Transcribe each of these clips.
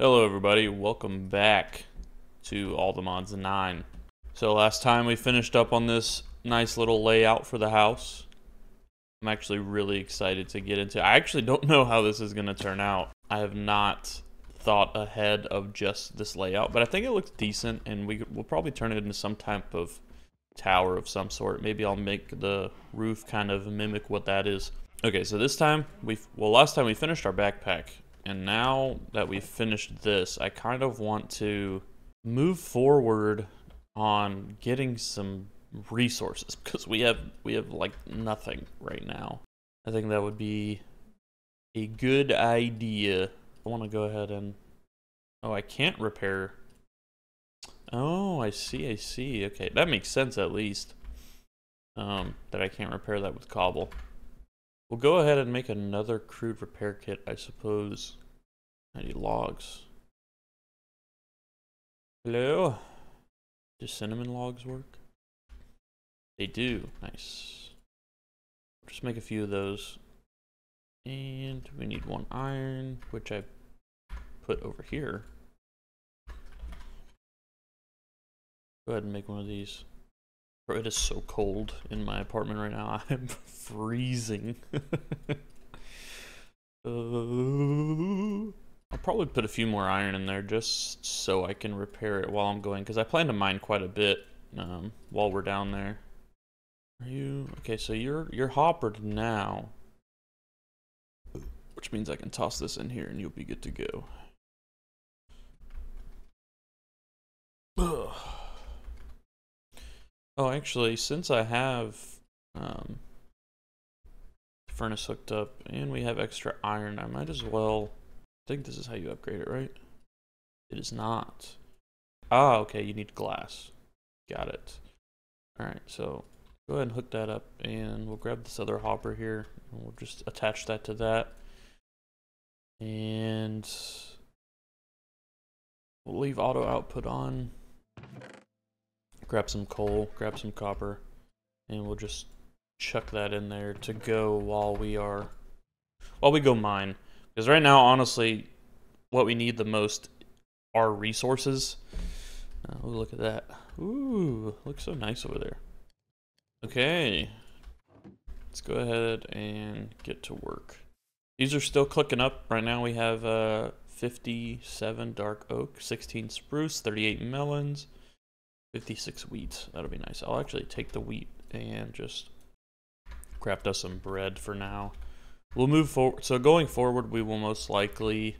Hello everybody, welcome back to All the Mods 9. So last time we finished up on this nice little layout for the house. I'm actually really excited to get into I actually don't know how this is going to turn out. I have not thought ahead of just this layout, but I think it looks decent and we will probably turn it into some type of tower of some sort. Maybe I'll make the roof kind of mimic what that is. Okay, so this time, we well, last time we finished our backpack, and now that we've finished this, I kind of want to move forward on getting some resources because we have we have like nothing right now. I think that would be a good idea. I want to go ahead and oh, I can't repair. Oh, I see, I see. Okay, that makes sense at least. Um, that I can't repair that with cobble. We'll go ahead and make another crude repair kit, I suppose. I need logs. Hello? Do cinnamon logs work? They do. Nice. Just make a few of those. And we need one iron, which I put over here. Go ahead and make one of these. Bro, it is so cold in my apartment right now. I'm freezing. uh, I'll probably put a few more iron in there just so I can repair it while I'm going. Because I plan to mine quite a bit um, while we're down there. Are you... Okay, so you're, you're hoppered now. Which means I can toss this in here and you'll be good to go. Ugh. Oh, actually, since I have um, furnace hooked up and we have extra iron, I might as well. I think this is how you upgrade it, right? It is not. Ah, okay, you need glass. Got it. Alright, so go ahead and hook that up and we'll grab this other hopper here and we'll just attach that to that. And we'll leave auto output on grab some coal, grab some copper, and we'll just chuck that in there to go while we are while we go mine. Because right now, honestly, what we need the most are resources. Uh, look at that. Ooh, looks so nice over there. Okay. Let's go ahead and get to work. These are still clicking up. Right now we have uh, 57 dark oak, 16 spruce, 38 melons, 56 wheat. That'll be nice. I'll actually take the wheat and just craft us some bread for now. We'll move forward. So going forward, we will most likely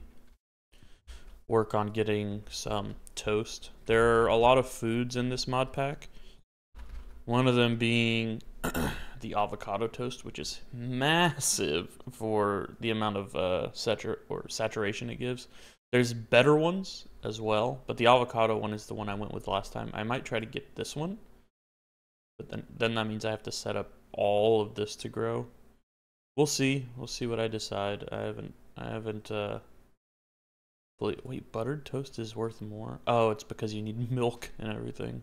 work on getting some toast. There are a lot of foods in this mod pack. One of them being the avocado toast, which is massive for the amount of uh, satur or saturation it gives. There's better ones as well, but the avocado one is the one I went with last time. I might try to get this one, but then then that means I have to set up all of this to grow. We'll see. We'll see what I decide. I haven't I haven't uh wait, buttered toast is worth more. Oh, it's because you need milk and everything.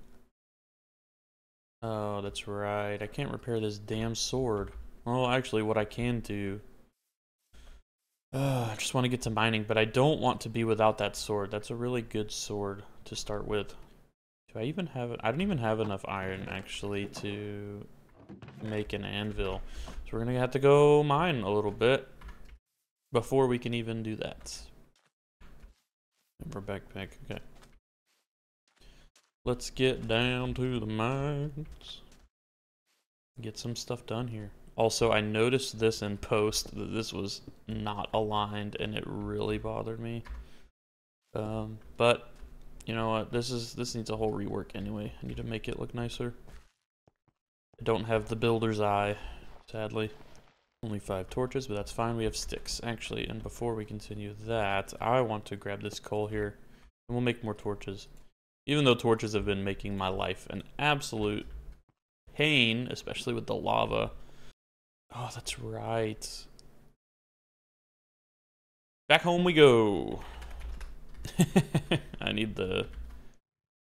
Oh, that's right. I can't repair this damn sword. Well, actually, what I can do uh, I just want to get to mining, but I don't want to be without that sword. That's a really good sword to start with. Do I even have it? I don't even have enough iron, actually, to make an anvil. So we're going to have to go mine a little bit before we can even do that. Our backpack, okay. Let's get down to the mines. Get some stuff done here. Also, I noticed this in post that this was not aligned and it really bothered me. Um, but you know what? This is this needs a whole rework anyway. I need to make it look nicer. I don't have the builder's eye, sadly. Only five torches, but that's fine. We have sticks, actually. And before we continue that, I want to grab this coal here, and we'll make more torches. Even though torches have been making my life an absolute pain, especially with the lava. Oh, that's right. Back home we go. I need the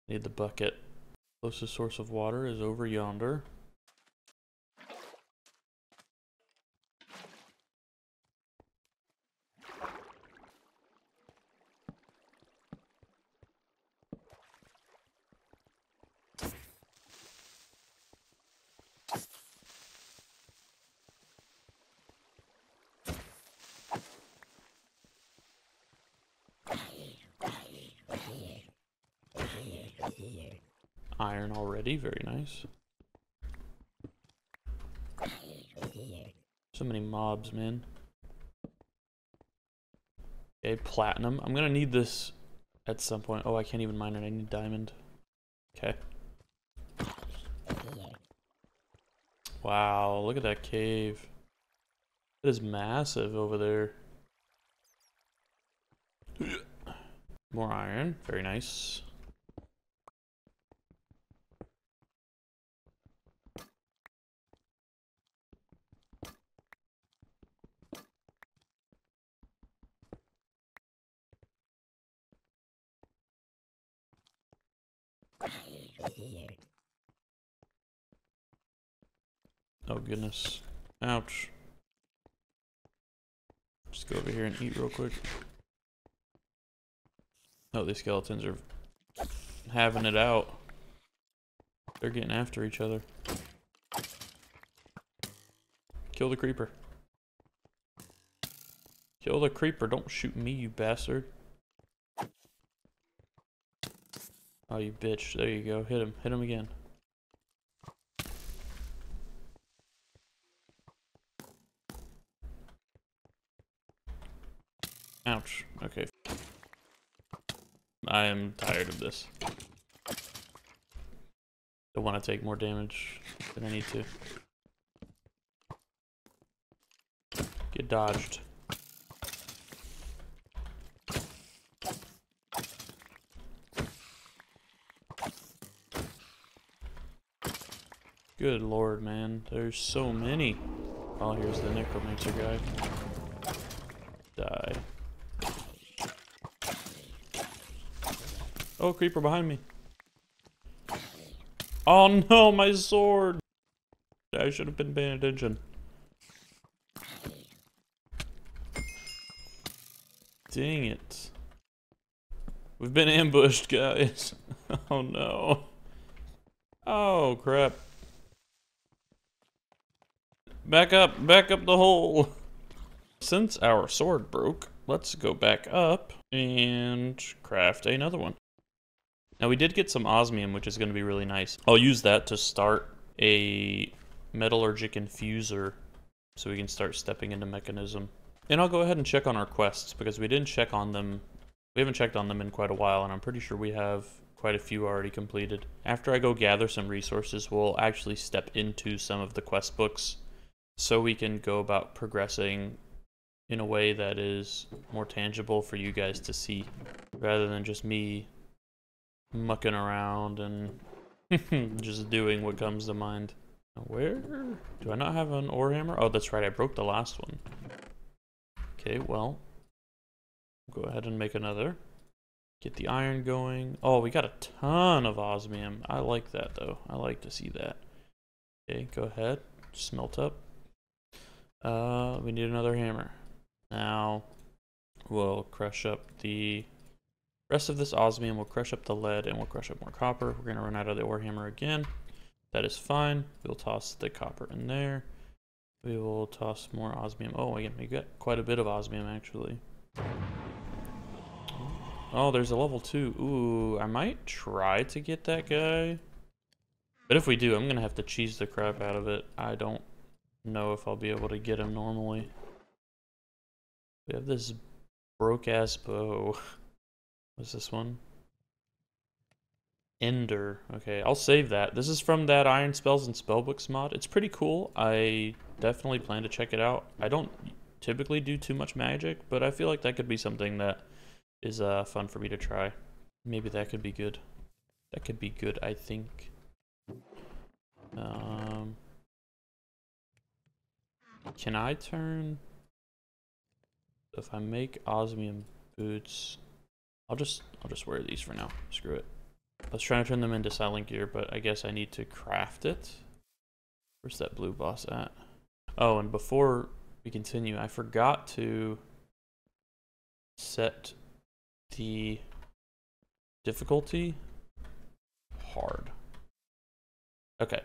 need the bucket. Closest source of water is over yonder. Iron already. Very nice. So many mobs, man. Okay, platinum. I'm gonna need this at some point. Oh, I can't even mine it. I need diamond. Okay. Wow, look at that cave. It is massive over there. More iron. Very nice. Oh goodness. Ouch. Just go over here and eat real quick. Oh, these skeletons are having it out. They're getting after each other. Kill the creeper. Kill the creeper. Don't shoot me, you bastard. Oh, you bitch. There you go. Hit him. Hit him again. Ouch. Okay. I am tired of this. Don't want to take more damage than I need to. Get dodged. Good lord, man. There's so many. Oh, here's the necromancer guy. Die. Oh, creeper behind me. Oh no, my sword! I should have been paying attention. Dang it. We've been ambushed, guys. oh no. Oh, crap. Back up, back up the hole. Since our sword broke, let's go back up and craft another one. Now we did get some osmium, which is going to be really nice. I'll use that to start a metallurgic infuser so we can start stepping into Mekanism. And I'll go ahead and check on our quests because we didn't check on them. We haven't checked on them in quite a while and I'm pretty sure we have quite a few already completed. After I go gather some resources, we'll actually step into some of the quest books so we can go about progressing in a way that is more tangible for you guys to see rather than just me mucking around and just doing what comes to mind. Where do I not have an ore hammer? Oh, that's right, I broke the last one. Okay, well, go ahead and make another. Get the iron going. Oh, we got a ton of osmium. I like that though. I like to see that. Okay, go ahead, smelt up. Uh, we need another hammer. Now, we'll crush up the rest of this osmium. We'll crush up the lead and we'll crush up more copper. We're going to run out of the ore hammer again. That is fine. We'll toss the copper in there. We will toss more osmium. Oh, again, we got quite a bit of osmium actually. Oh, there's a level two. Ooh, I might try to get that guy. But if we do, I'm going to have to cheese the crap out of it. I don't know if I'll be able to get him normally. We have this broke ass bow. What's this one? Ender. Okay, I'll save that. This is from that Iron Spells and Spellbooks mod. It's pretty cool. I definitely plan to check it out. I don't typically do too much magic, but I feel like that could be something that is uh, fun for me to try. Maybe that could be good. That could be good, I think. Um, can I turn... If I make osmium boots, I'll just I'll just wear these for now. Screw it. I was trying to turn them into silent gear, but I guess I need to craft it. Where's that blue boss at? Oh, and before we continue, I forgot to set the difficulty hard. Okay,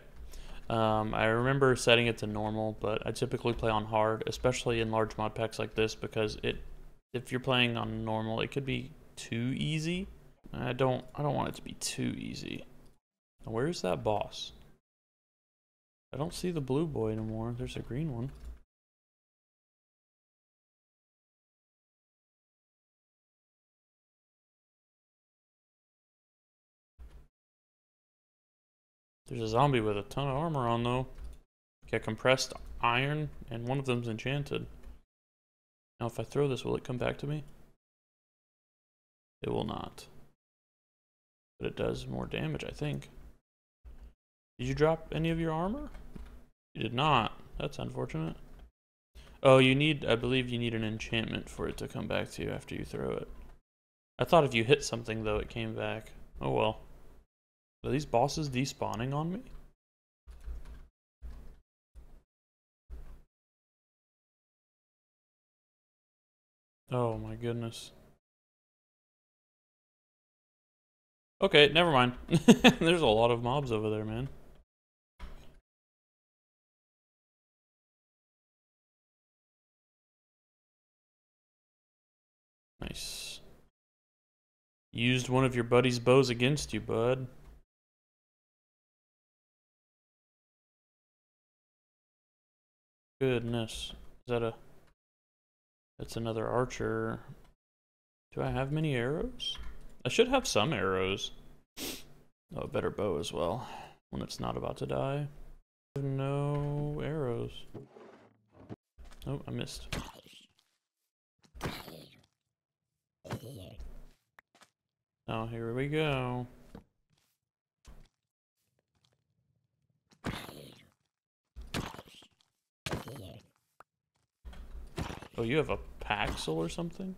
um, I remember setting it to normal, but I typically play on hard, especially in large mod packs like this, because it, if you're playing on normal, it could be too easy. I don't, I don't want it to be too easy. Now, where's that boss? I don't see the blue boy anymore. There's a green one. There's a zombie with a ton of armor on though. Got compressed iron, and one of them's enchanted. Now if I throw this, will it come back to me? It will not. But it does more damage, I think. Did you drop any of your armor? You did not. That's unfortunate. Oh, you need, I believe you need an enchantment for it to come back to you after you throw it. I thought if you hit something, though, it came back. Oh well. Are these bosses despawning on me? Oh my goodness. Okay, never mind. There's a lot of mobs over there, man. Nice. Used one of your buddy's bows against you, bud. Goodness. Is that a... That's another archer. Do I have many arrows? I should have some arrows. Oh, a better bow as well. When it's not about to die. no arrows. Oh, I missed. Oh, here we go. Oh, you have a Paxel or something?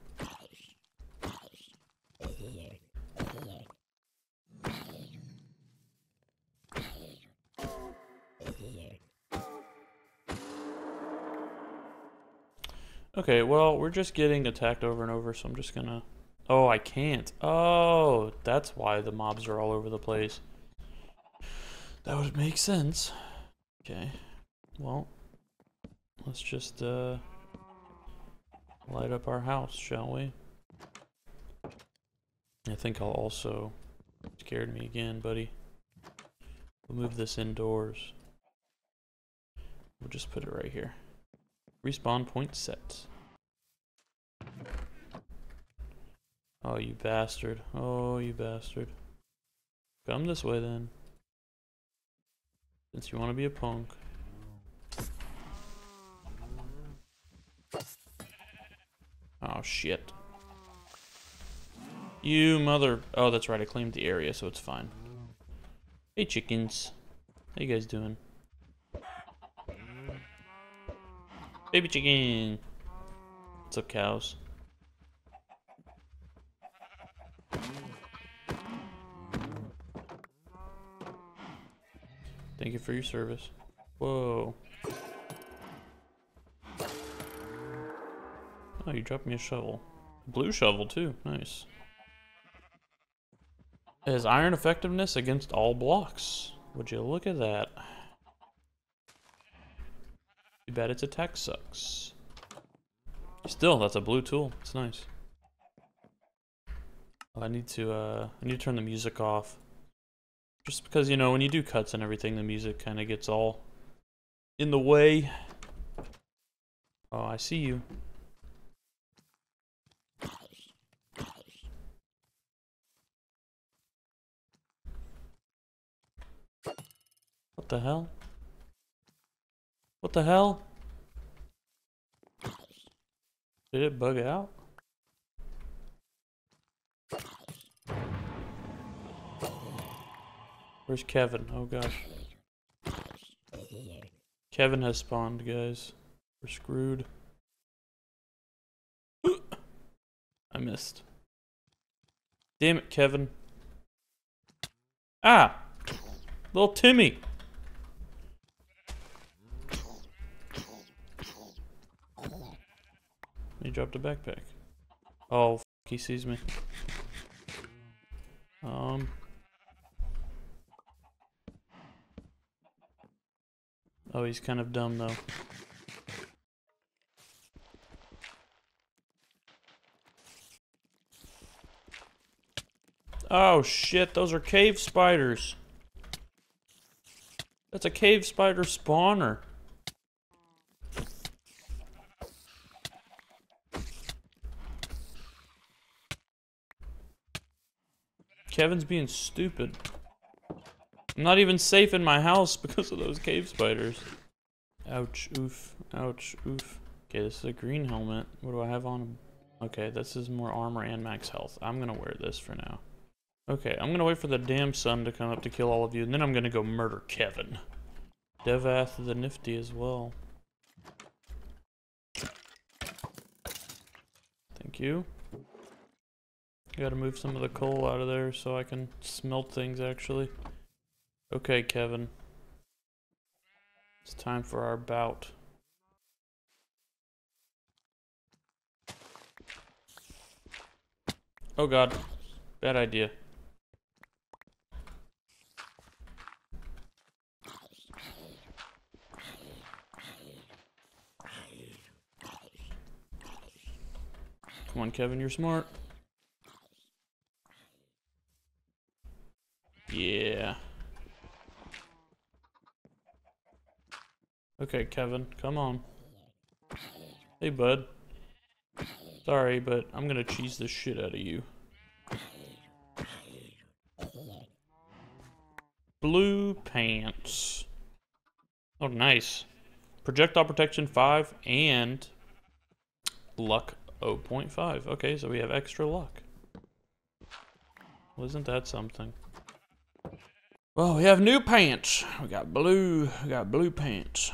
Okay, well, we're just getting attacked over and over, so I'm just gonna... Oh, I can't. Oh, that's why the mobs are all over the place. That would make sense. Okay, well, let's just, uh light up our house, shall we? I think I'll also scared me again, buddy. We'll move this indoors. We'll just put it right here. Respawn point set. Oh, you bastard. Oh, you bastard. Come this way then. Since you want to be a punk. Oh, shit. You mother... Oh, that's right. I claimed the area, so it's fine. Hey, chickens. How you guys doing? Baby chicken. What's up, cows? Thank you for your service. Whoa. Oh, you dropped me a shovel. Blue shovel, too. Nice. It has iron effectiveness against all blocks. Would you look at that? Too bad its attack sucks. Still, that's a blue tool. It's nice. I need to, uh, I need to turn the music off. Just because, you know, when you do cuts and everything, the music kind of gets all in the way. Oh, I see you. What the hell? What the hell? Did it bug out? Where's Kevin? Oh gosh. Kevin has spawned, guys. We're screwed. I missed. Damn it, Kevin. Ah! Little Timmy! He dropped a backpack. Oh, he sees me. Um. Oh, he's kind of dumb though. Oh shit, those are cave spiders. That's a cave spider spawner. Kevin's being stupid. I'm not even safe in my house because of those cave spiders. Ouch, oof, ouch, oof. Okay, this is a green helmet. What do I have on? Okay, this is more armor and max health. I'm gonna wear this for now. Okay, I'm gonna wait for the damn sun to come up to kill all of you, and then I'm gonna go murder Kevin. Devath the Nifty as well. Thank you. Gotta move some of the coal out of there so I can smelt things actually. Okay, Kevin. It's time for our bout. Oh god. Bad idea. Come on, Kevin, you're smart. Yeah. Okay, Kevin, come on. Hey, bud. Sorry, but I'm gonna cheese the shit out of you. Blue pants. Oh, nice. Projectile protection 5 and luck 0.5. Okay, so we have extra luck. Well, isn't that something? Well, we have new pants. We got blue, we got blue pants.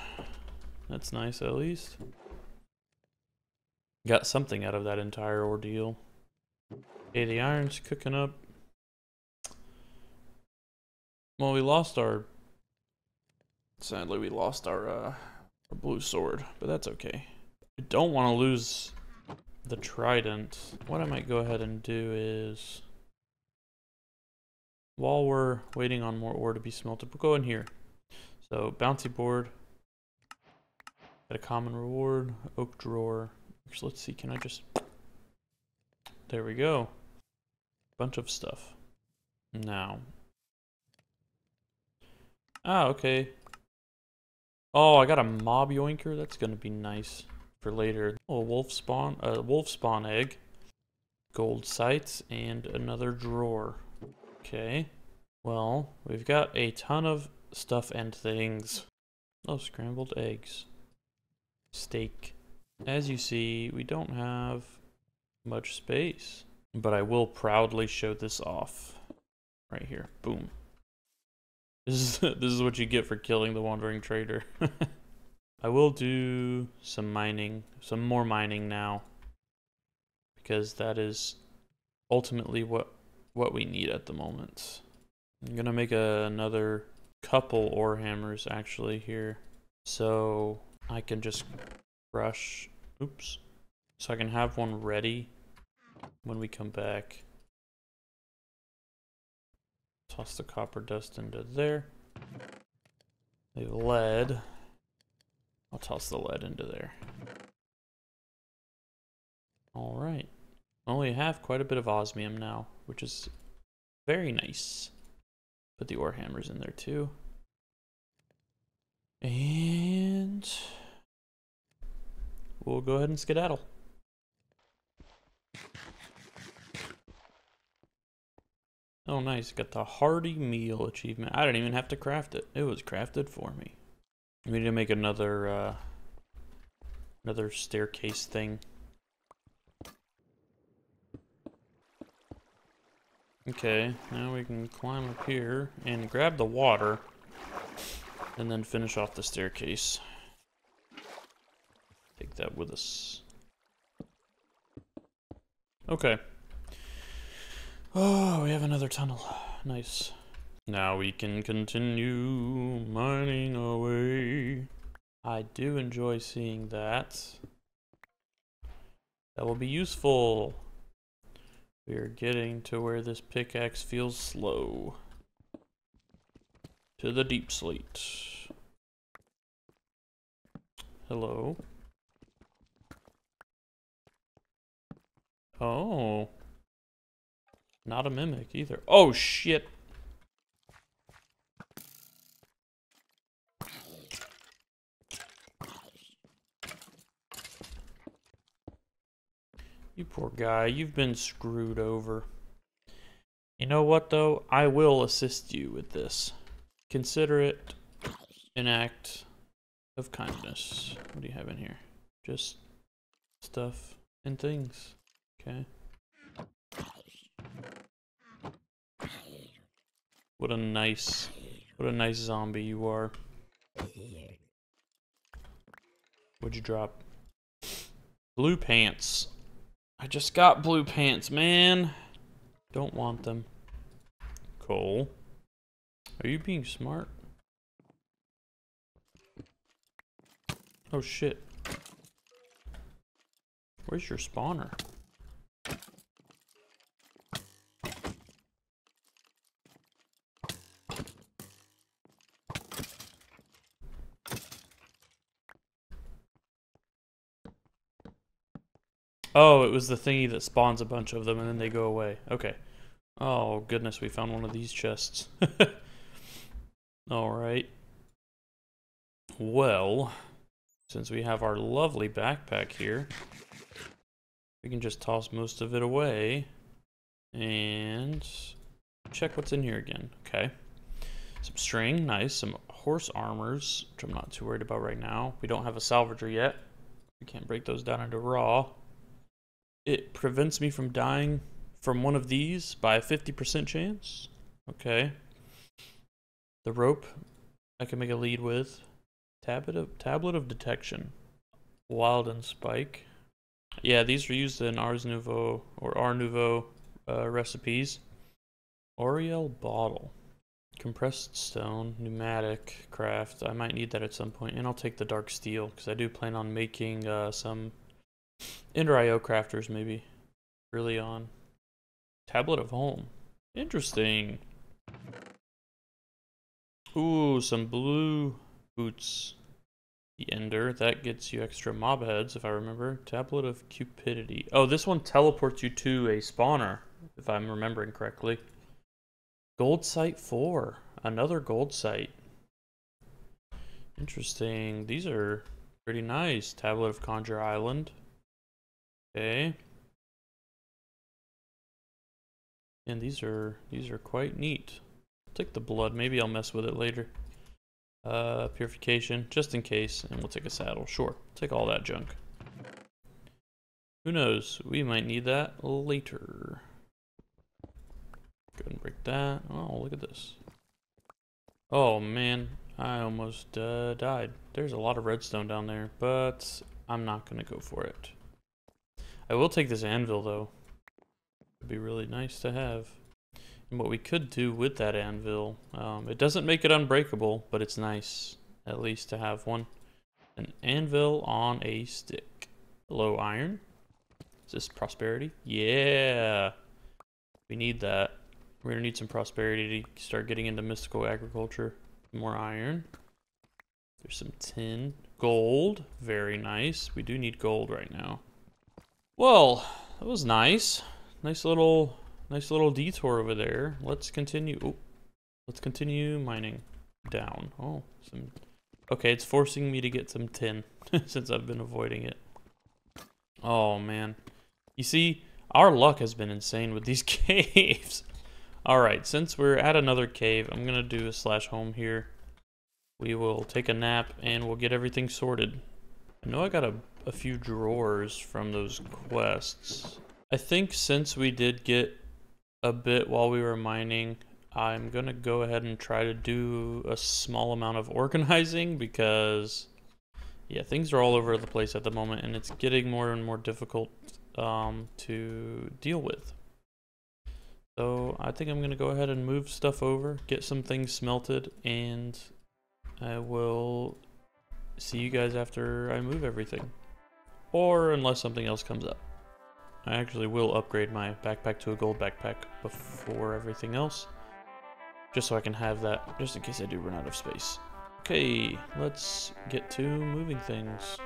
That's nice at least. Got something out of that entire ordeal. Okay, the iron's cooking up. Well, we lost our... Sadly, we lost our, uh, our blue sword, but that's okay. I don't want to lose the trident. What I might go ahead and do is... While we're waiting on more ore to be smelted, we'll go in here. So, bounty board. Get a common reward, oak drawer. Actually, let's see, can I just... There we go. Bunch of stuff. Now. Ah, okay. Oh, I got a mob yoinker. That's gonna be nice for later. Oh, wolf spawn, a wolf spawn egg, gold sights, and another drawer. Okay. Well, we've got a ton of stuff and things. Oh, scrambled eggs. Steak. As you see, we don't have much space. But I will proudly show this off. Right here. Boom. This is, this is what you get for killing the Wandering Trader. I will do some mining, some more mining now. Because that is ultimately what, what we need at the moment. I'm gonna make a, another couple ore hammers actually here. So I can just brush, oops. So I can have one ready when we come back. Toss the copper dust into there. The lead. I'll toss the lead into there. Alright. Only have quite a bit of osmium now, which is very nice. Put the ore hammers in there too. And we'll go ahead and skedaddle. Oh, nice. Got the hearty meal achievement. I didn't even have to craft it. It was crafted for me. We need to make another, uh, another staircase thing. Okay, now we can climb up here and grab the water and then finish off the staircase. Take that with us. Okay. Oh, we have another tunnel. Nice. Now we can continue mining away. I do enjoy seeing that. That will be useful. We are getting to where this pickaxe feels slow to the deepslate. Hello. Oh. Not a mimic either. Oh, shit. You poor guy, you've been screwed over. You know what, though? I will assist you with this. Consider it an act of kindness. What do you have in here? Just stuff and things. Okay. What a nice, what a nice zombie you are. What'd you drop? Blue pants. I just got blue pants, man. Don't want them. Coal. Are you being smart? Oh shit. Where's your spawner? Oh, it was the thingy that spawns a bunch of them and then they go away. Okay. Oh, goodness, we found one of these chests. Alright. Well, since we have our lovely backpack here, we can just toss most of it away and check what's in here again. Okay. Some string, nice. Some horse armors, which I'm not too worried about right now. We don't have a salvager yet. We can't break those down into raw it prevents me from dying from one of these by a 50% chance. Okay. The rope I can make a lead with. Tablet of, tablet of detection. Wilden spike. Yeah, these are used in Ars Nouveau or Art Nouveau uh, recipes. Oriel bottle. Compressed stone, PneumaticCraft. I might need that at some point, and I'll take the dark steel because I do plan on making uh, some Ender IO crafters, maybe. Early on. Tablet of Home. Interesting. Ooh, some blue boots. The Ender. That gets you extra mob heads, if I remember. Tablet of Cupidity. Oh, this one teleports you to a spawner, if I'm remembering correctly. Gold Site 4. Another gold site. Interesting. These are pretty nice. Tablet of Conjure Island. Okay. And these are these are quite neat. Take the blood. Maybe I'll mess with it later. Uh, purification, just in case, and we'll take a saddle. Sure, take all that junk. Who knows? We might need that later. Go ahead and break that. Oh, look at this. Oh man, I almost uh, died. There's a lot of redstone down there, but I'm not gonna go for it. I will take this anvil though. It'd be really nice to have. And what we could do with that anvil, um, it doesn't make it unbreakable, but it's nice at least to have one. An anvil on a stick. Low iron. Is this prosperity? Yeah. We need that. We're gonna need some prosperity to start getting into mystical agriculture. More iron. There's some tin. Gold. Very nice. We do need gold right now. Well, that was nice. Nice little, nice little detour over there. Let's continue. Oh, let's continue mining down. Oh, some. Okay, it's forcing me to get some tin since I've been avoiding it. Oh man, you see, our luck has been insane with these caves. All right, since we're at another cave, I'm gonna do a slash home here. We will take a nap and we'll get everything sorted. I know I got a a few drawers from those quests. I think since we did get a bit while we were mining, I'm going to go ahead and try to do a small amount of organizing because, yeah, things are all over the place at the moment and it's getting more and more difficult um, to deal with. So I think I'm going to go ahead and move stuff over, get some things smelted, and I will see you guys after I move everything or unless something else comes up. I actually will upgrade my backpack to a gold backpack before everything else, just so I can have that, just in case I do run out of space. Okay, let's get to moving things.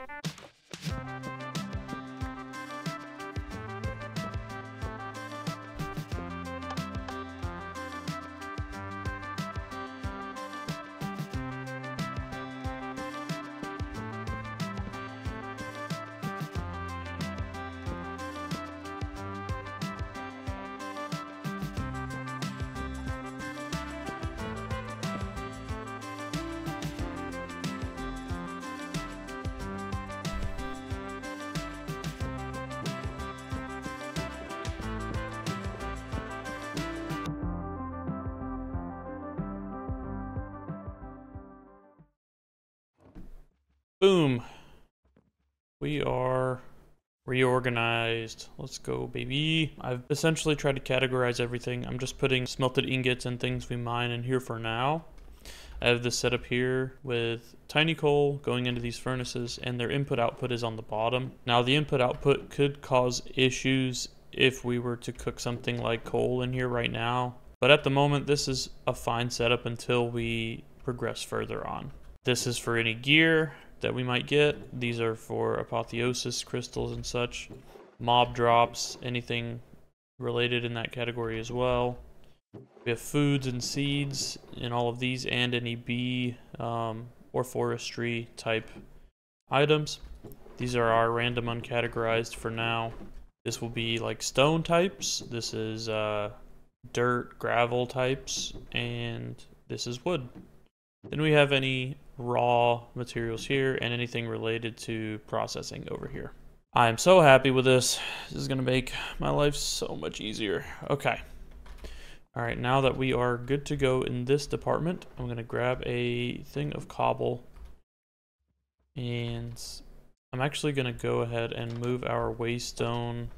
Reorganized. Let's go, baby. I've essentially tried to categorize everything. I'm just putting smelted ingots and things we mine in here for now. I have this set up here with tiny coal going into these furnaces and their input output is on the bottom. Now the input output could cause issues if we were to cook something like coal in here right now. But at the moment, this is a fine setup until we progress further on. This is for any gear that we might get. These are for apotheosis crystals and such. Mob drops, anything related in that category as well. We have foods and seeds in all of these and any bee um, or forestry type items. These are our random uncategorized for now. This will be like stone types. This is uh, dirt, gravel types, and this is wood. Then we have any raw materials here and anything related to processing over here. I am so happy with this. This is going to make my life so much easier. Okay. All right, now that we are good to go in this department, I'm going to grab a thing of cobble. And I'm actually going to go ahead and move our waystone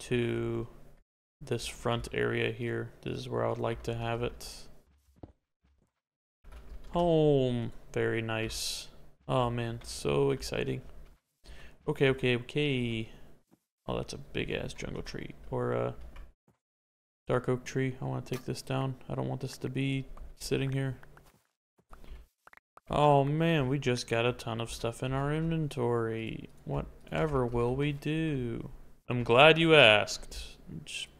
to this front area here. This is where I would like to have it. Home. Very nice. Oh man, so exciting. Okay, okay, okay. Oh, that's a big ass jungle tree. Or a dark oak tree. I want to take this down. I don't want this to be sitting here. Oh man, we just got a ton of stuff in our inventory. Whatever will we do? I'm glad you asked.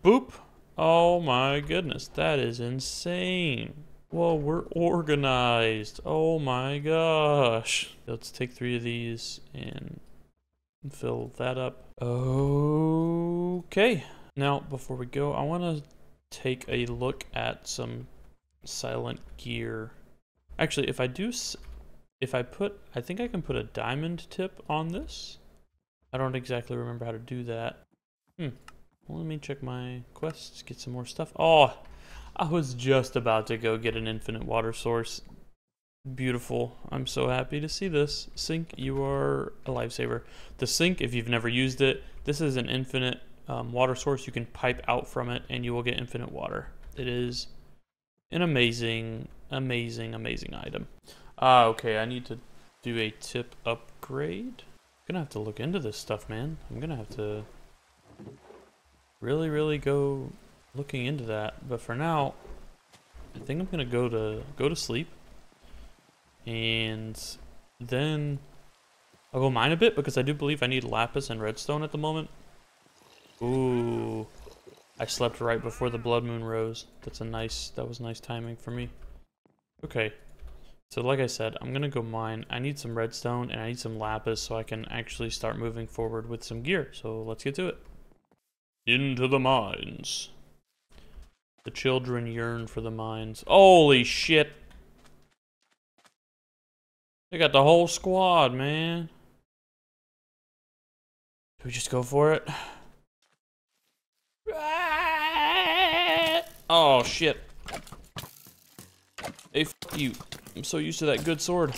Boop. Oh my goodness, that is insane. Whoa, we're organized. Oh my gosh. Let's take three of these and fill that up. Okay. Now, before we go, I want to take a look at some silent gear. Actually, if I do, if I put, I think I can put a diamond tip on this. I don't exactly remember how to do that. Hmm. Well, let me check my quests, get some more stuff. Oh, I was just about to go get an infinite water source. Beautiful. I'm so happy to see this. Sink, you are a lifesaver. The sink, if you've never used it, this is an infinite um, water source. You can pipe out from it and you will get infinite water. It is an amazing, amazing, amazing item. Ah, okay, I need to do a tip upgrade. I'm gonna have to look into this stuff, man. I'm gonna have to really, really go looking into that. But for now, I think I'm gonna go to go to sleep, and then I'll go mine a bit because I do believe I need lapis and redstone at the moment. Ooh, I slept right before the blood moon rose. That's a nice. That was nice timing for me. Okay. So like I said, I'm gonna go mine. I need some redstone and I need some lapis so I can actually start moving forward with some gear. So let's get to it. Into the mines. The children yearn for the mines. Holy shit. They got the whole squad, man. Do we just go for it? Oh, shit. Hey, fuck you. I'm so used to that good sword.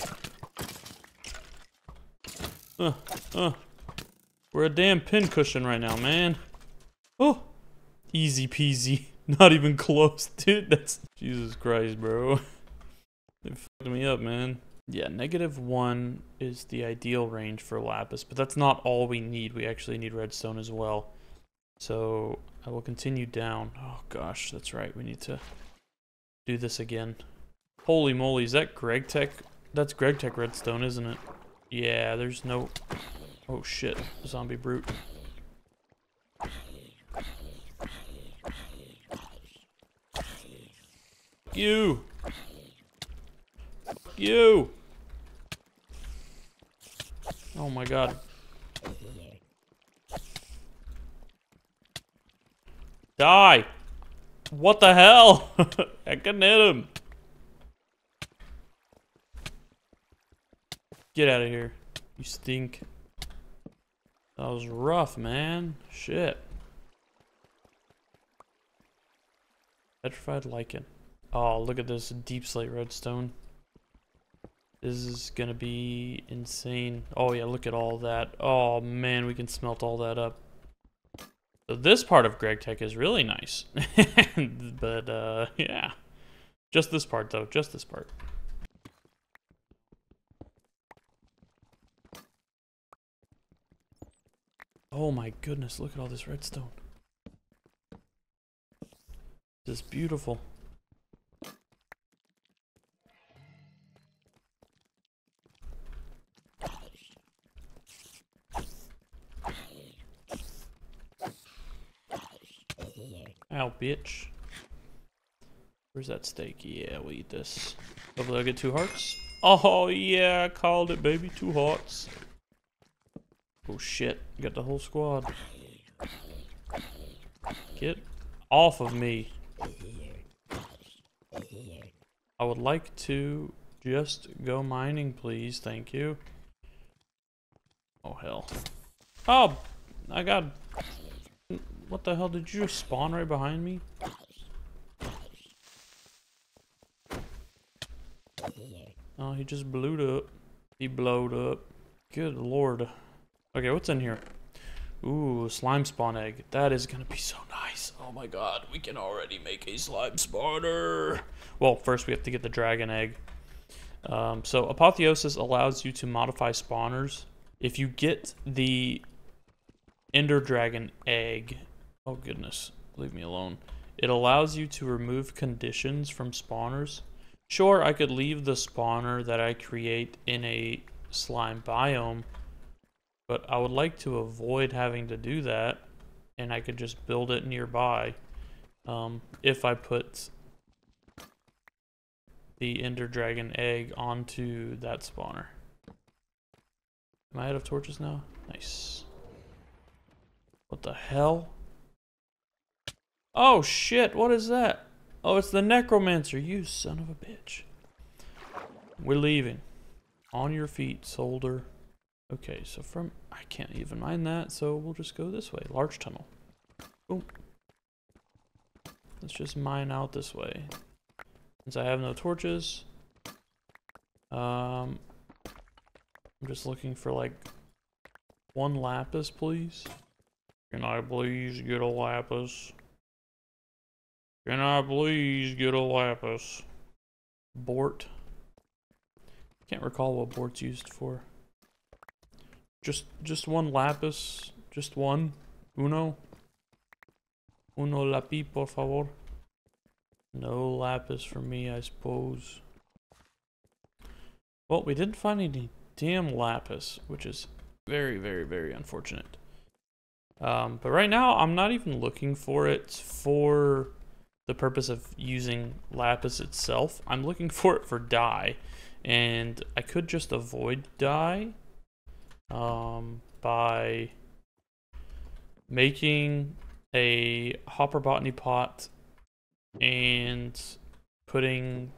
Uh, uh. We're a damn pincushion right now, man. Oh, easy peasy. Not even close, dude. That's Jesus Christ, bro. They fucked me up, man. Yeah, negative one is the ideal range for lapis, but that's not all we need. We actually need redstone as well. So I will continue down. Oh gosh, that's right. We need to do this again. Holy moly, is that GregTech? That's GregTech redstone, isn't it? Yeah, there's no... Oh shit, zombie brute. You! you! Oh my god. Die! What the hell? I couldn't hit him. Get out of here. You stink. That was rough, man. Shit. Petrified lichen. Oh, look at this deepslate redstone. This is gonna be insane. Oh yeah, look at all that. Oh man, we can smelt all that up. So this part of GregTech is really nice. but uh, yeah. Just this part though, just this part. Oh my goodness, look at all this redstone. This is beautiful. Ow, bitch. Where's that steak? Yeah, we'll eat this. Hopefully I'll get two hearts. Oh, yeah, I called it, baby. Two hearts. Oh, shit. Got the whole squad. Get off of me. I would like to just go mining, please. Thank you. Oh, hell. Oh, I got... What the hell? Did you just spawn right behind me? Oh, he just blew up. He blowed up. Good lord. Okay, what's in here? Ooh, slime spawn egg. That is gonna be so nice. Oh my god, we can already make a slime spawner. Well, first we have to get the dragon egg. Um, so Apotheosis allows you to modify spawners. If you get the Ender Dragon egg, oh goodness, leave me alone. It allows you to remove conditions from spawners. Sure, I could leave the spawner that I create in a slime biome, but I would like to avoid having to do that, and I could just build it nearby um, if I put the Ender Dragon egg onto that spawner. Am I out of torches now? Nice. What the hell? Oh shit, what is that? Oh, it's the necromancer, you son of a bitch. We're leaving. On your feet, soldier. Okay, so from... I can't even mind that, so we'll just go this way. Large tunnel. Boom. Let's just mine out this way. Since I have no torches. Um, I'm just looking for like one lapis, please. Can I please get a lapis? Can I please get a lapis? Bort. Can't recall what bort's used for. Just just one lapis. Just one. Uno. Uno lapi, por favor. No lapis for me, I suppose. Well, we didn't find any damn lapis, which is very, very, very unfortunate. Um, but right now, I'm not even looking for it for the purpose of using lapis itself. I'm looking for it for dye. And I could just avoid dye um, by making a hopper botany pot and putting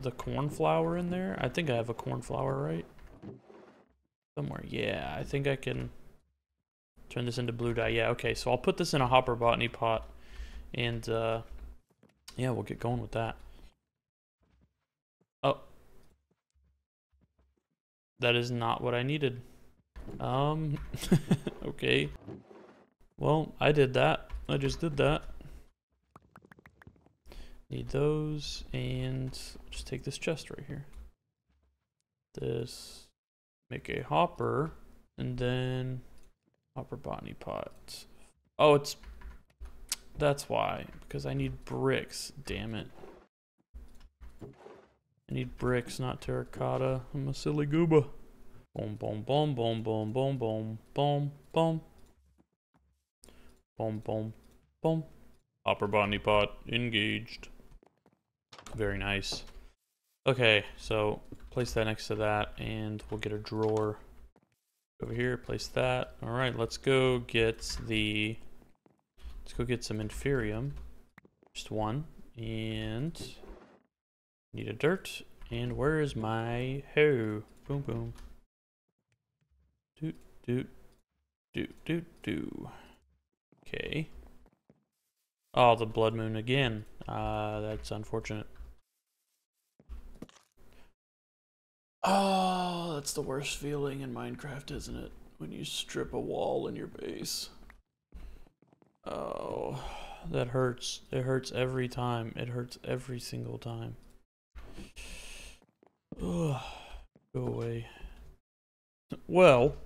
the cornflower in there. I think I have a cornflower, right? Somewhere. Yeah, I think I can turn this into blue dye. Yeah, okay. So I'll put this in a hopper botany pot and uh, yeah, we'll get going with that. Oh. That is not what I needed. Um, okay. Well, I did that. I just did that. Need those, and just take this chest right here. This, make a hopper, and then hopper botany pot. Oh, it's that's why, because I need bricks, damn it. I need bricks, not terracotta. I'm a silly gooba. Boom, boom, boom, boom, boom, boom, boom, boom, boom. Boom, boom, boom. Hopper botany pot engaged. Very nice. Okay, so place that next to that and we'll get a drawer over here, place that. All right, let's go get the Let's go get some inferium. Just one. And need a dirt. And where is my hoe? Boom boom. Doot doot doot doot doo. Okay. Oh, the blood moon again. Uh, that's unfortunate. Oh, that's the worst feeling in Minecraft, isn't it? When you strip a wall in your base. Oh, that hurts. It hurts every time. It hurts every single time. Ugh, go away. Well,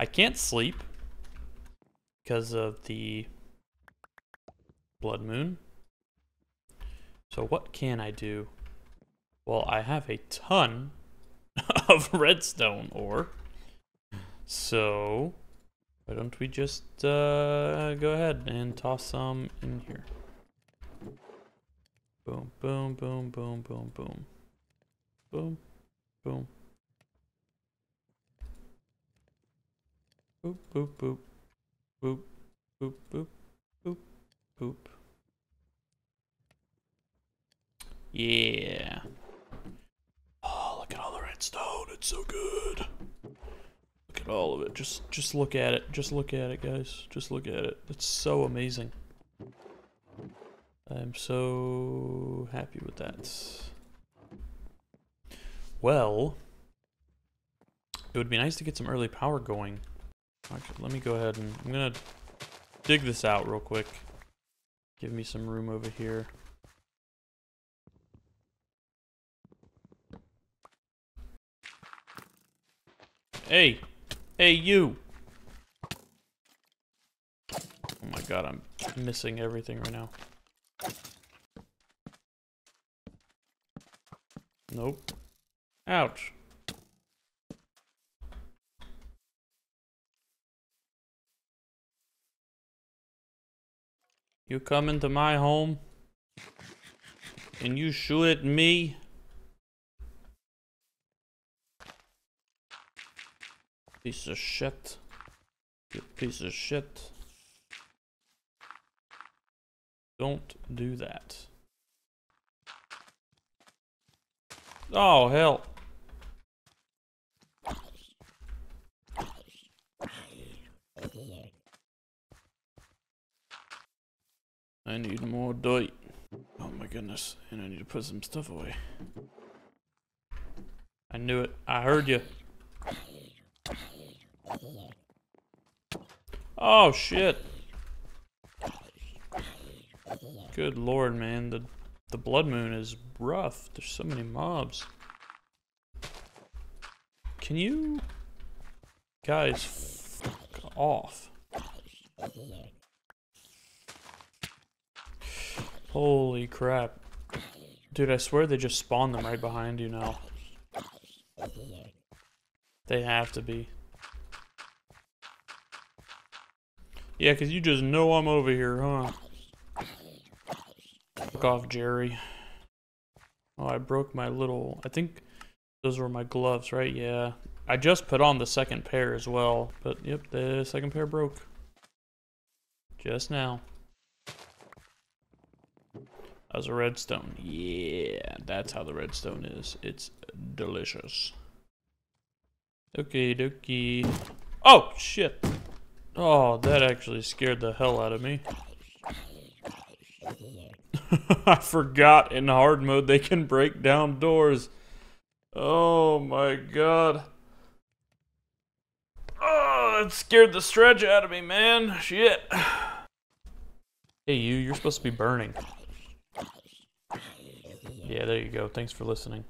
I can't sleep because of the blood moon. So what can I do? Well, I have a ton of redstone ore. So, why don't we just uh, go ahead and toss some in here? Boom, boom, boom, boom, boom, boom. Boom, boom. Boop, boop, boop. Boop, boop, boop, boop, boop. Yeah. Oh, look at all the redstone. It's so good. At all of it. Just just look at it. Just look at it, guys. Just look at it. It's so amazing. I'm so happy with that. Well, it would be nice to get some early power going. Let me go ahead and I'm gonna dig this out real quick. Give me some room over here. Hey, hey you. Oh my god, I'm missing everything right now. Nope. Ouch. You come into my home and you shoot at me. Piece of shit. Piece of shit. Don't do that. Oh, hell. I need more dirt. Oh my goodness. And I need to put some stuff away. I knew it. I heard you. Oh shit. Good lord, man. The the blood moon is rough. There's so many mobs. Can you guys fuck off? Holy crap. Dude, I swear they just spawned them right behind you now. They have to be. Yeah, because you just know I'm over here, huh? Fuck off, Jerry. Oh, I broke my little... I think those were my gloves, right? Yeah. I just put on the second pair as well. But, yep, the second pair broke. Just now. As a redstone. Yeah, that's how the redstone is. It's delicious. Okay, dokie. Oh, shit. Oh, that actually scared the hell out of me. I forgot in hard mode they can break down doors. Oh my god. Oh, it scared the stretch out of me, man. Shit. Hey, you, you're supposed to be burning. Yeah, there you go. Thanks for listening.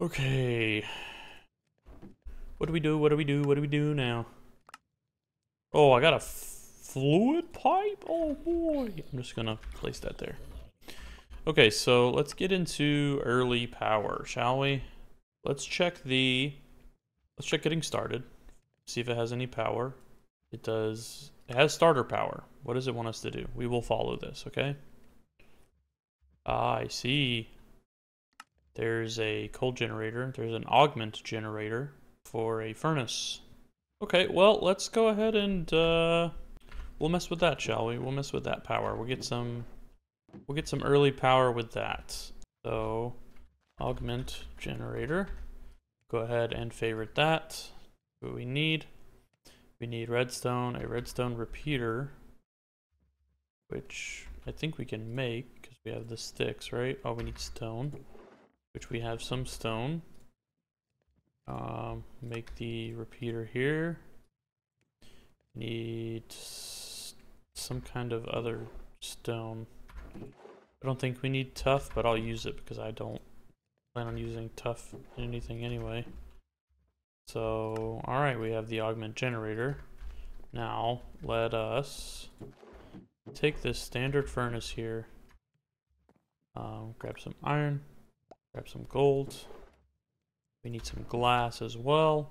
Okay. What do we do? What do we do? What do we do now? Oh, I got a fluid pipe? Oh boy. I'm just gonna place that there. Okay, so let's get into early power, shall we? Let's check the... Let's check getting started. See if it has any power. It does... It has starter power. What does it want us to do? We will follow this, okay? Ah, I see. There's a coal generator. There's an augment generator for a furnace. Okay, well, let's go ahead and uh, we'll mess with that, shall we? We'll mess with that power. We'll get some we'll get some early power with that. So augment generator. Go ahead and favorite that. What we need. We need redstone, a redstone repeater, which I think we can make because we have the sticks, right? Oh, we need stone which we have some stone. Um, make the repeater here. Need some kind of other stone. I don't think we need tuff, but I'll use it because I don't plan on using tuff anything anyway. So, alright, we have the augment generator. Now, let us take this standard furnace here, um, grab some iron, grab some gold. We need some glass as well.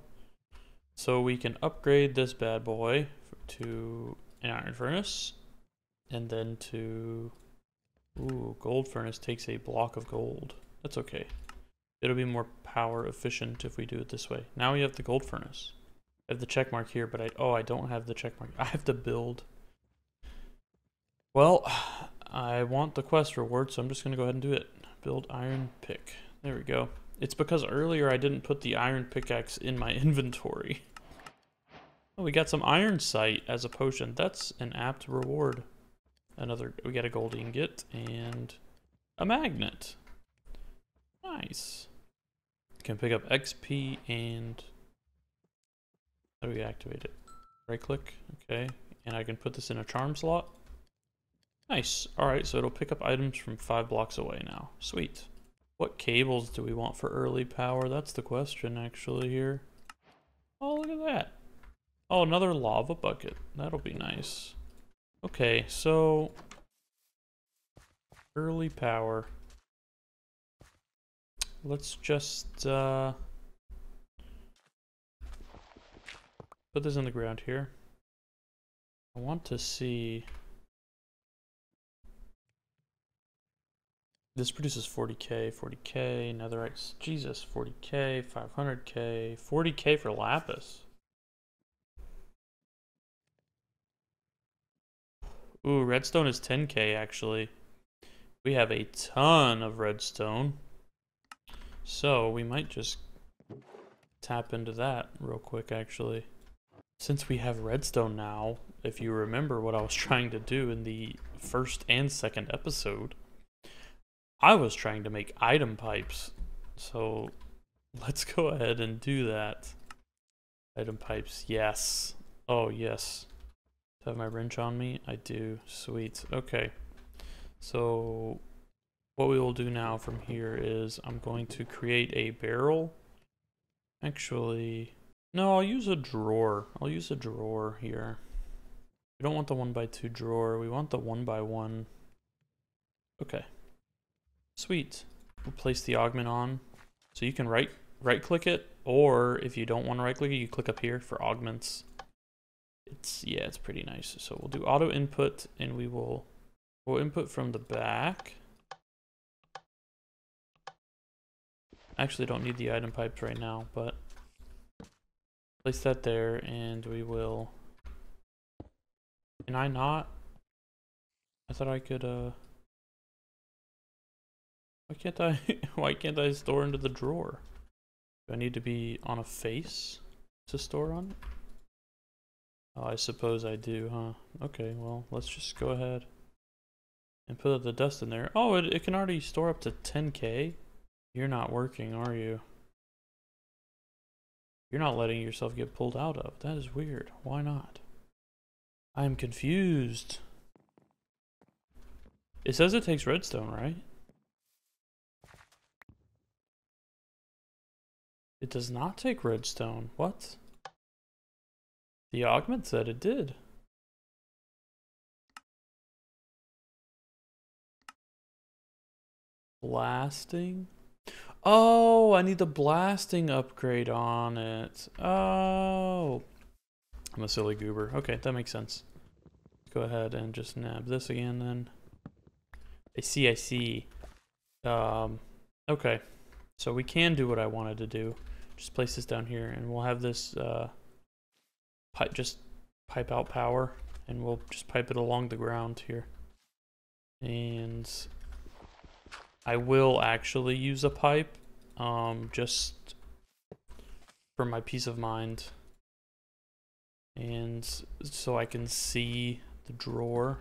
So we can upgrade this bad boy to an iron furnace and then to ooh gold furnace takes a block of gold. That's okay. It'll be more power efficient if we do it this way. Now we have the gold furnace. I have the check mark here but I oh I don't have the check mark. I have to build. Well I want the quest reward so I'm just gonna go ahead and do it. Build iron pick. There we go it's because earlier I didn't put the iron pickaxe in my inventory Oh, we got some iron sight as a potion. That's an apt reward. Another, we got a gold ingot and a magnet. Nice. Can pick up XP and how do we activate it? Right click, okay. And I can put this in a charm slot. Nice. Alright, so it'll pick up items from five blocks away now. Sweet. What cables do we want for early power? That's the question actually here. Oh, look at that. Oh, another lava bucket. That'll be nice. Okay, so... Early power. Let's just, uh... Put this in the ground here. I want to see... This produces 40k, 40k, netherite, Jesus, 40k, 500k, 40k for lapis. Ooh, redstone is 10k actually. We have a ton of redstone. So we might just tap into that real quick actually. Since we have redstone now, if you remember what I was trying to do in the first and second episode, I was trying to make item pipes. So let's go ahead and do that. Item pipes, yes. Oh, yes. Do I have my wrench on me? I do. Sweet. Okay. So what we will do now from here is I'm going to create a barrel. Actually, no, I'll use a drawer. I'll use a drawer here. We don't want the one by two drawer. We want the one by one. Okay. Sweet. We'll place the augment on. So you can right right click it, or if you don't want to right click it, you click up here for augments it's yeah it's pretty nice so we'll do auto input and we will we'll input from the back actually don't need the item pipes right now but place that there and we will can I not I thought I could uh why can't I why can't I store into the drawer do I need to be on a face to store on it Oh, I suppose I do, huh? Okay, well, let's just go ahead and put the dust in there. Oh, it, it can already store up to 10k. You're not working, are you? You're not letting yourself get pulled out of. That is weird. Why not? I am confused. It says it takes redstone, right? It does not take redstone. What? The augment said it did. Blasting? Oh, I need the blasting upgrade on it. Oh. I'm a silly goober. Okay, that makes sense. Let's Go ahead and just nab this again then. I see, I see. Um, okay. So we can do what I wanted to do. Just place this down here and we'll have this, uh, pipe just pipe out power and we'll just pipe it along the ground here. And I will actually use a pipe um, just for my peace of mind. And so I can see the drawer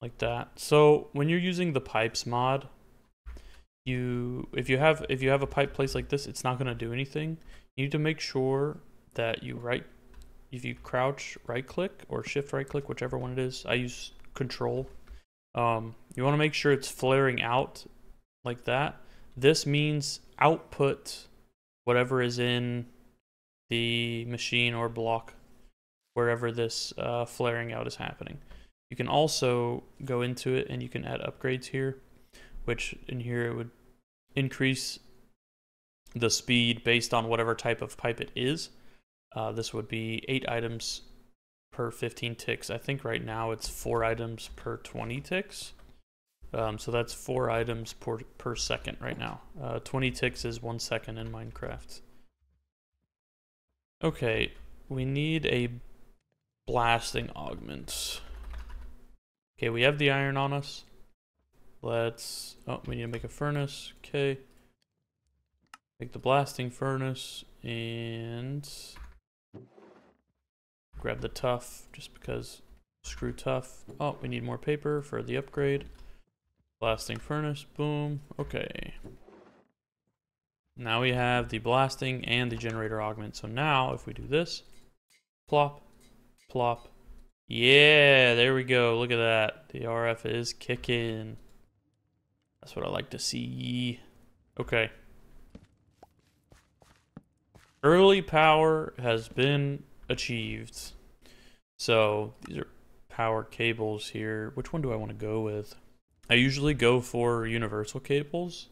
like that. So when you're using the pipes mod you if you have if you have a pipe place like this, it's not gonna do anything. You need to make sure that you right if you crouch right click or shift right click, whichever one it is. I use control. Um, you want to make sure it's flaring out like that. This means output whatever is in the machine or block wherever this uh, flaring out is happening. You can also go into it and you can add upgrades here, which in here it would increase the speed based on whatever type of pipe it is. Uh, this would be eight items per 15 ticks. I think right now it's four items per 20 ticks. Um, so that's four items per, per second right now. Uh, 20 ticks is one second in Minecraft. Okay, we need a blasting augment. Okay, we have the iron on us. Let's, oh, we need to make a furnace. Okay. Make the blasting furnace and grab the tuff just because screw tuff. Oh, we need more paper for the upgrade. Blasting furnace, boom. Okay. Now we have the blasting and the generator augment. So now if we do this, plop, plop, yeah, there we go. Look at that. The RF is kicking. That's what I like to see. Okay. Early power has been achieved. So these are power cables here. Which one do I want to go with? I usually go for universal cables,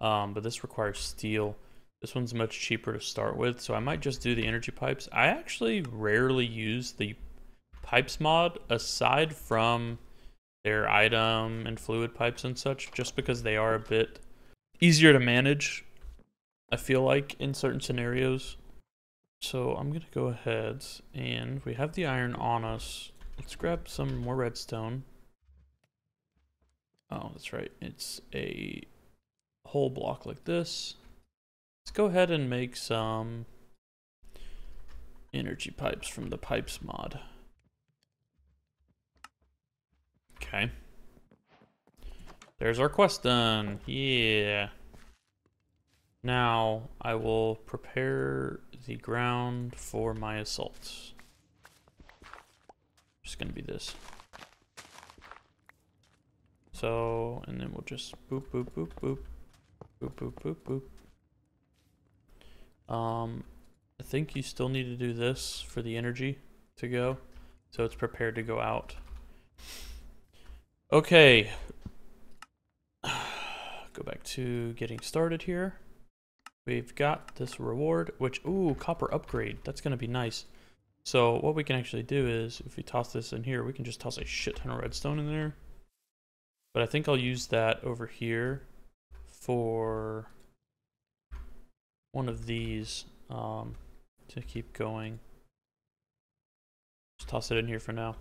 um, but this requires steel. This one's much cheaper to start with, so I might just do the energy pipes. I actually rarely use the pipes mod aside from their item and fluid pipes and such just because they are a bit easier to manage I feel like in certain scenarios. So I'm gonna go ahead and we have the iron on us. Let's grab some more redstone. Oh that's right. It's a whole block like this. Let's go ahead and make some energy pipes from the pipes mod Okay. There's our quest done. Yeah. Now I will prepare the ground for my assaults. Just gonna be this. So, and then we'll just boop, boop, boop, boop, boop, boop, boop, boop. Um, I think you still need to do this for the energy to go. So it's prepared to go out. Okay. Go back to getting started here. We've got this reward, which, ooh, copper upgrade. That's going to be nice. So what we can actually do is, if we toss this in here, we can just toss a shit ton of redstone in there. But I think I'll use that over here for one of these um, to keep going. Just toss it in here for now.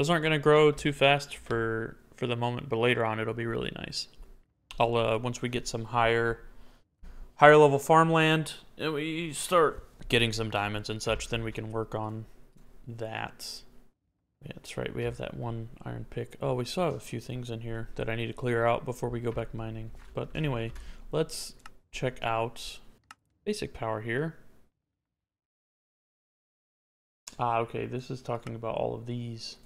Those aren't going to grow too fast for for the moment, but later on it'll be really nice. I'll uh, once we get some higher higher level farmland and we start getting some diamonds and such, then we can work on that. Yeah, that's right. We have that one iron pick. Oh, we still have a few things in here that I need to clear out before we go back mining. But anyway, let's check out basic power here. Ah, okay. This is talking about all of these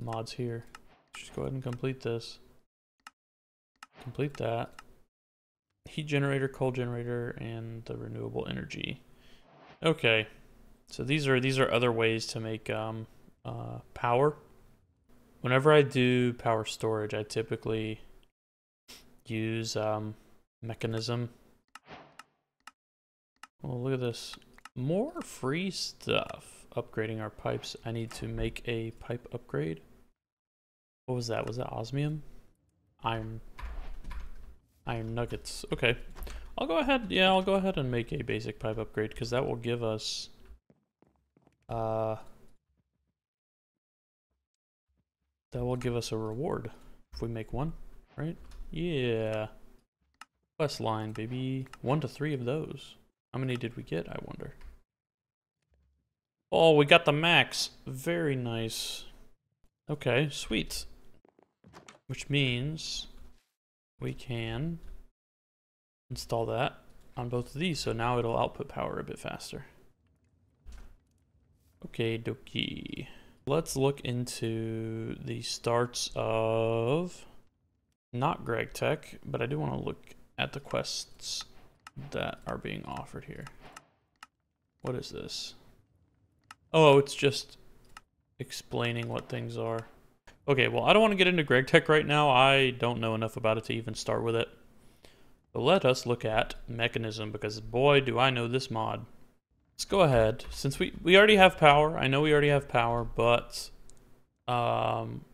mods here. Just go ahead and complete this. Complete that. Heat generator, coal generator, and the renewable energy. Okay, so these are these are other ways to make um, uh, power. Whenever I do power storage, I typically use um, Mekanism. Oh, look at this. More free stuff. Upgrading our pipes. I need to make a pipe upgrade. What was that? Was that osmium? Iron. Iron nuggets. Okay. I'll go ahead. Yeah, I'll go ahead and make a basic pipe upgrade because that will give us. Uh. That will give us a reward if we make one, right? Yeah. Quest line, baby. One to three of those. How many did we get, I wonder? Oh, we got the max. Very nice. Okay, sweet. Which means we can install that on both of these. So now it'll output power a bit faster. Okay, dokie. Let's look into the starts of not GregTech, but I do want to look at the quests that are being offered here. What is this? Oh, it's just explaining what things are. Okay, well, I don't want to get into GregTech right now. I don't know enough about it to even start with it. But let us look at Mekanism because boy, do I know this mod. Let's go ahead. Since we, we already have power, I know we already have power, but um,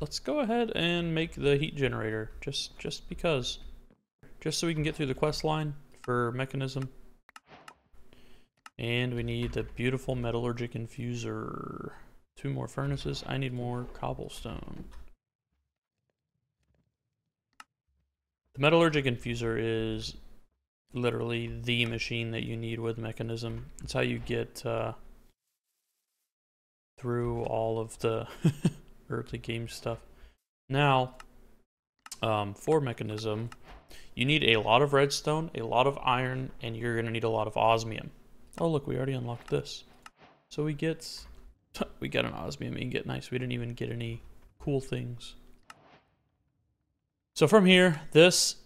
let's go ahead and make the heat generator, just, just because. Just so we can get through the quest line for Mekanism. And we need the beautiful metallurgic infuser. Two more furnaces. I need more cobblestone. The metallurgic infuser is literally the machine that you need with Mekanism. It's how you get uh, through all of the early game stuff. Now, um, for Mekanism, you need a lot of redstone, a lot of iron, and you're going to need a lot of osmium. Oh, look, we already unlocked this. So we get, we got an osmium ingot. Nice. We didn't even get any cool things. So from here, this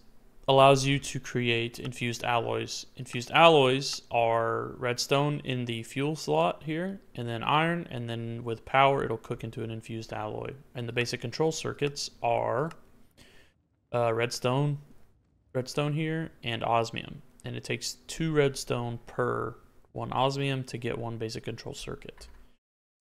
allows you to create infused alloys. Infused alloys are redstone in the fuel slot here, and then iron, and then with power, it'll cook into an infused alloy. And the basic control circuits are uh, redstone, redstone here, and osmium. And it takes two redstone per one osmium to get one basic control circuit.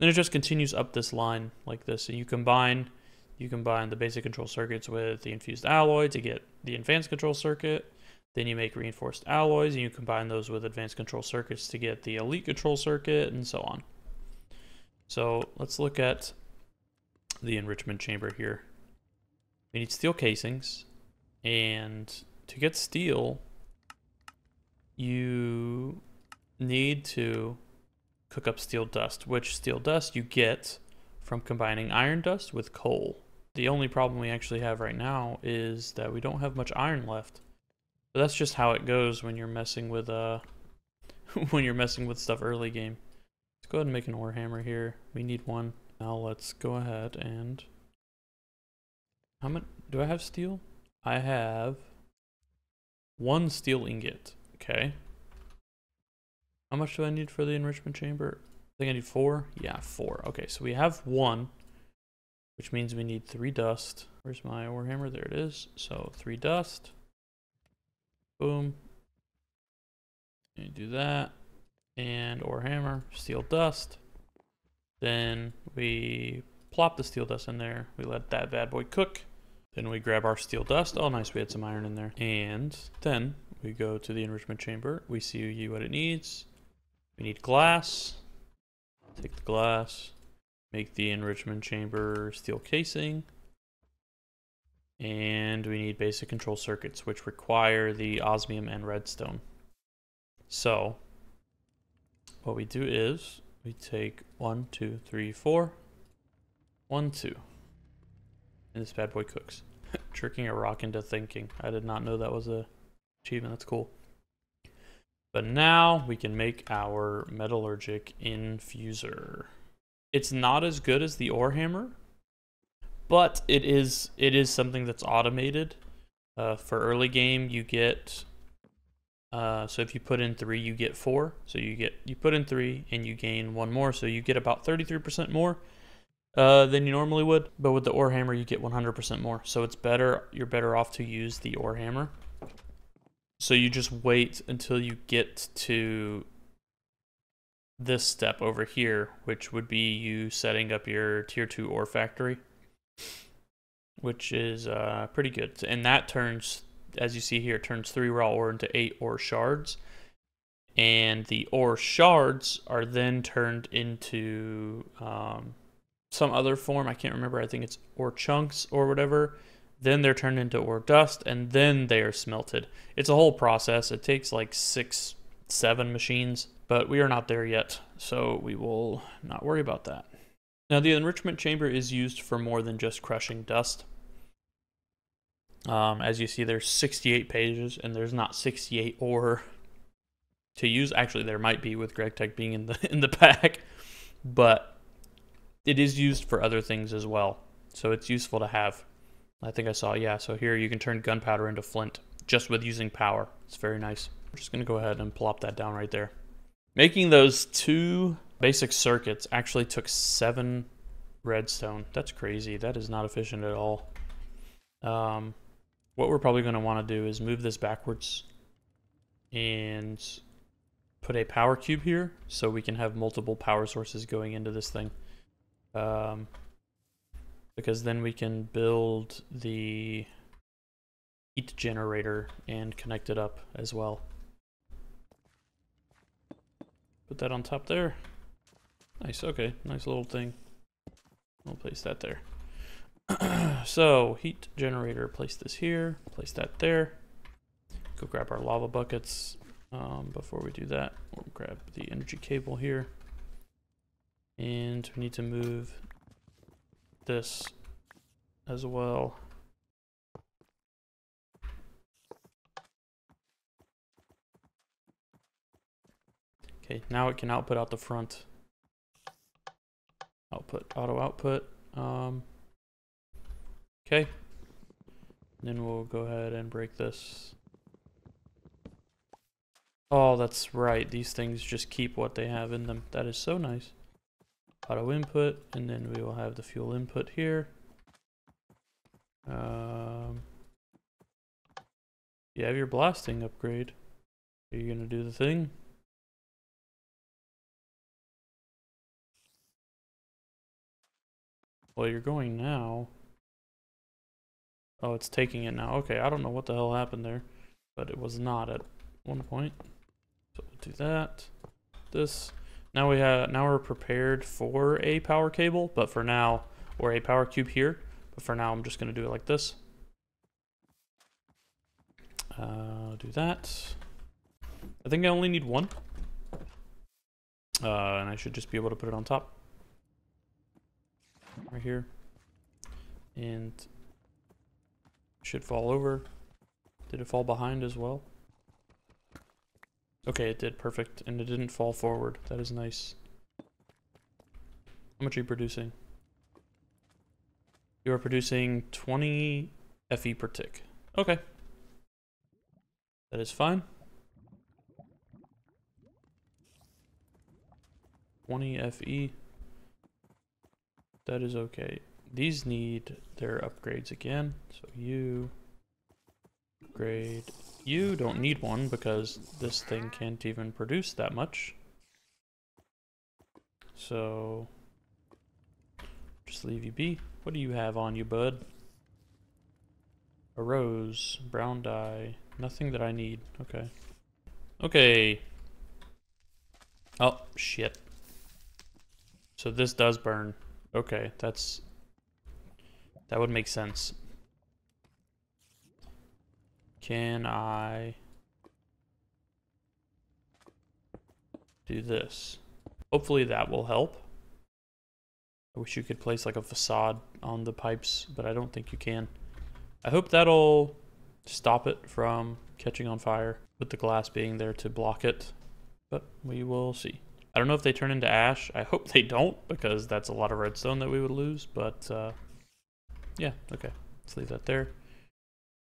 Then it just continues up this line like this, and you combine you combine the basic control circuits with the infused alloy to get the advanced control circuit. Then you make reinforced alloys and you combine those with advanced control circuits to get the elite control circuit and so on. So let's look at the enrichment chamber here. We need steel casings and to get steel, you need to cook up steel dust, which steel dust you get from combining iron dust with coal. The only problem we actually have right now is that we don't have much iron left. But that's just how it goes when you're messing with uh when you're messing with stuff early game. Let's go ahead and make an ore hammer here. We need one. Now let's go ahead and how much do I have steel? I have one steel ingot. Okay. How much do I need for the enrichment chamber? I think I need four. Yeah, four. Okay, so we have one which means we need three dust. Where's my ore hammer? There it is. So three dust. Boom. And do that. And ore hammer, steel dust. Then we plop the steel dust in there. We let that bad boy cook. Then we grab our steel dust. Oh, nice. We had some iron in there. And then we go to the enrichment chamber. We see what it needs. We need glass. Take the glass. Make the enrichment chamber steel casing. And we need basic control circuits, which require the osmium and redstone. So, what we do is we take one, two, three, four, one, two. And this bad boy cooks. Tricking a rock into thinking. I did not know that was a achievement. That's cool. But now we can make our metallurgic infuser. It's not as good as the ore hammer, but it is it is something that's automated. Uh, for early game, you get uh, so if you put in three, you get four. So you get you put in three and you gain one more. So you get about 33% more uh, than you normally would. But with the ore hammer, you get 100% more. So it's better. You're better off to use the ore hammer. So you just wait until you get to this step over here, which would be you setting up your tier 2 ore factory, which is uh, pretty good. And that turns, as you see here, turns 3 raw ore into 8 ore shards. And the ore shards are then turned into um, some other form. I can't remember. I think it's ore chunks or whatever. Then they're turned into ore dust, and then they are smelted. It's a whole process. It takes like six, seven machines but we are not there yet, so we will not worry about that. Now the enrichment chamber is used for more than just crushing dust. Um, as you see, there's 68 pages, and there's not 68 ore to use. Actually, there might be with GregTech being in the in the pack, but it is used for other things as well. So it's useful to have. I think I saw, yeah. So here you can turn gunpowder into flint just with using power. It's very nice. I'm just gonna go ahead and plop that down right there. Making those two basic circuits actually took seven redstone. That's crazy. That is not efficient at all. Um, what we're probably going to want to do is move this backwards and put a power cube here so we can have multiple power sources going into this thing. Um, because then we can build the heat generator and connect it up as well. Put that on top there. Nice, okay, nice little thing. We'll place that there. so, heat generator, place this here, place that there. Go grab our lava buckets. Um, before we do that, we'll grab the energy cable here. And we need to move this as well. Okay, now it can output out the front. Output, auto output. Um, okay. Then we'll go ahead and break this. Oh, that's right. These things just keep what they have in them. That is so nice. Auto input, and then we will have the fuel input here. Um, you have your blasting upgrade. Are you going to do the thing? Well, you're going now. Oh, it's taking it now. Okay, I don't know what the hell happened there, but it was not at one point. So we'll do that. This. Now we have. Now we're prepared for a power cable, but for now, or a power cube here. But for now, I'm just gonna do it like this. Uh, do that. I think I only need one. Uh, and I should just be able to put it on top right here. And should fall over. Did it fall behind as well? Okay, it did. Perfect. And it didn't fall forward. That is nice. How much are you producing? You are producing 20 FE per tick. Okay. That is fine. 20 FE. That is okay. These need their upgrades again. So you upgrade. You don't need one because this thing can't even produce that much. So just leave you be. What do you have on you, bud? A rose, brown dye, nothing that I need. Okay. Okay. Oh, shit. So this does burn. Okay, that's... That would make sense. Can I... Do this? Hopefully that will help. I wish you could place like a facade on the pipes, but I don't think you can. I hope that'll stop it from catching on fire with the glass being there to block it, but we will see. I don't know if they turn into ash. I hope they don't because that's a lot of redstone that we would lose. But uh, yeah, okay. Let's leave that there.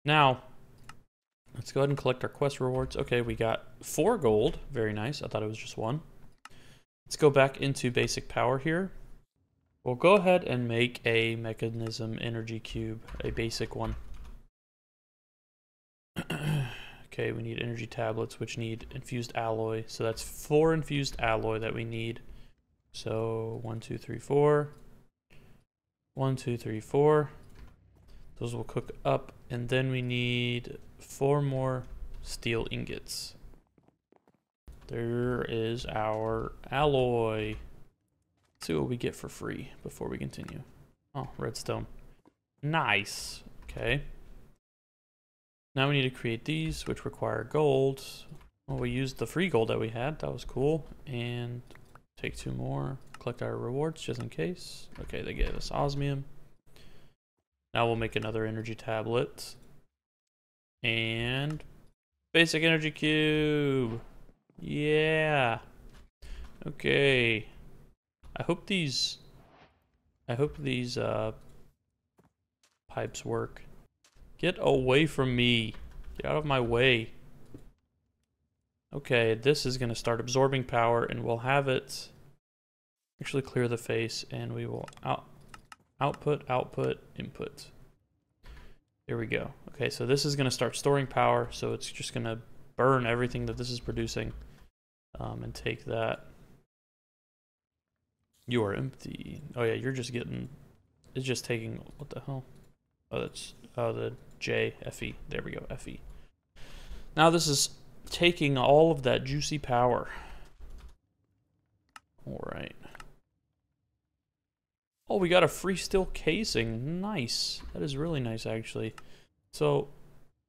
Now, let's go ahead and collect our quest rewards. Okay, we got four gold. Very nice. I thought it was just one. Let's go back into basic power here. We'll go ahead and make a Mekanism energy cube, a basic one. Okay, we need energy tablets, which need infused alloy. So that's four infused alloy that we need. So one, two, three, four. One, two, three, four. Those will cook up. And then we need four more steel ingots. There is our alloy. Let's see what we get for free before we continue. Oh, redstone. Nice. Okay. Now we need to create these, which require gold. Well, we used the free gold that we had. That was cool. And take two more. Collect our rewards just in case. Okay, they gave us osmium. Now we'll make another energy tablet. And basic energy cube. Yeah. Okay. I hope these I hope these uh pipes work. Get away from me. Get out of my way. Okay, this is going to start absorbing power and we'll have it actually clear the face and we will out output, output, input. There we go. Okay, so this is going to start storing power, so it's just going to burn everything that this is producing um, and take that. You are empty. Oh yeah, you're just getting, it's just taking, what the hell? Oh, that's, oh, the J, FE. There we go, FE. Now this is taking all of that juicy power. All right. Oh, we got a free steel casing. Nice. That is really nice, actually. So,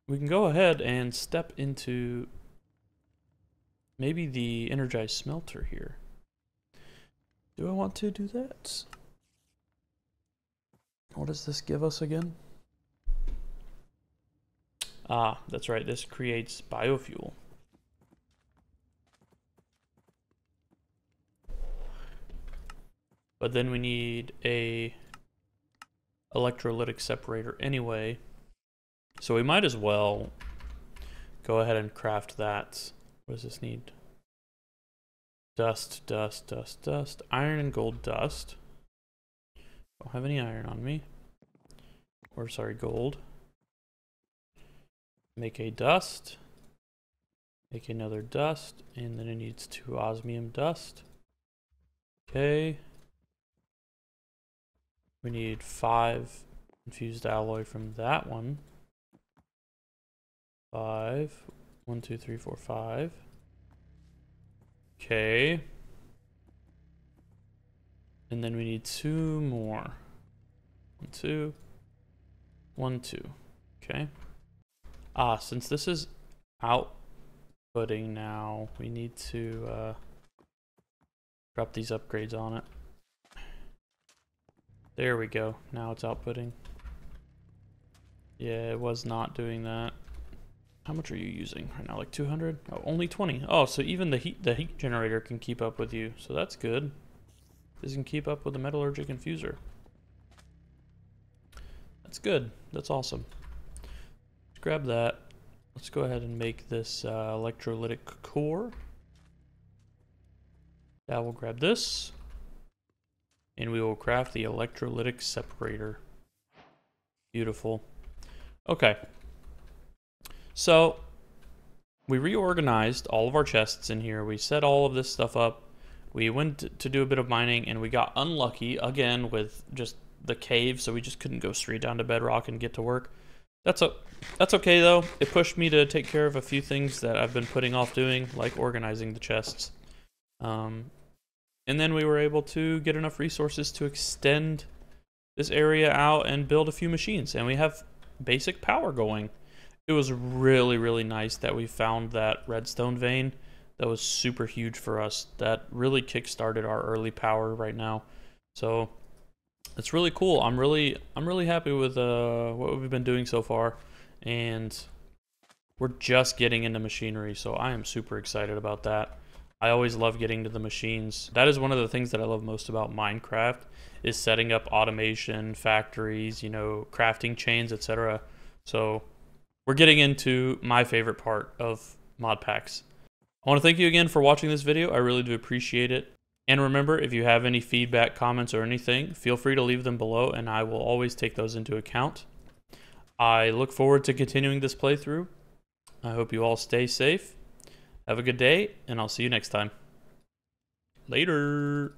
we can go ahead and step into maybe the energized smelter here. Do I want to do that? What does this give us again? Ah, that's right. This creates biofuel. But then we need a electrolytic separator anyway. So we might as well go ahead and craft that. What does this need? Dust, dust, dust, dust. Iron and gold dust. Don't have any iron on me. Or sorry, gold. Make a dust. Make another dust. And then it needs two osmium dust. Okay. We need five infused alloy from that one. Five. One, two, three, four, five. Okay. And then we need two more. One, two. One, two. Okay. Ah, since this is outputting now, we need to uh, drop these upgrades on it. There we go. Now it's outputting. Yeah, it was not doing that. How much are you using right now? Like 200? Oh, only 20. Oh, so even the heat the heat generator can keep up with you. So that's good. This can keep up with the metallurgic infuser. That's good. That's awesome. Let's grab that. Let's go ahead and make this uh, electrolytic core. Now we'll grab this and we will craft the electrolytic separator. Beautiful. Okay. So, we reorganized all of our chests in here. We set all of this stuff up. We went to do a bit of mining, and we got unlucky, again, with just the cave, so we just couldn't go straight down to bedrock and get to work. That's, a, that's okay, though. It pushed me to take care of a few things that I've been putting off doing, like organizing the chests. Um, and then we were able to get enough resources to extend this area out and build a few machines. And we have basic power going. It was really, really nice that we found that redstone vein. That was super huge for us. That really kickstarted our early power right now. So it's really cool. I'm really, I'm really happy with uh, what we've been doing so far. And we're just getting into machinery. So I am super excited about that. I always love getting to the machines. That is one of the things that I love most about Minecraft is setting up automation, factories, you know, crafting chains, etc. So we're getting into my favorite part of mod packs. I want to thank you again for watching this video. I really do appreciate it. And remember, if you have any feedback, comments, or anything, feel free to leave them below and I will always take those into account. I look forward to continuing this playthrough. I hope you all stay safe have a good day, and I'll see you next time. Later.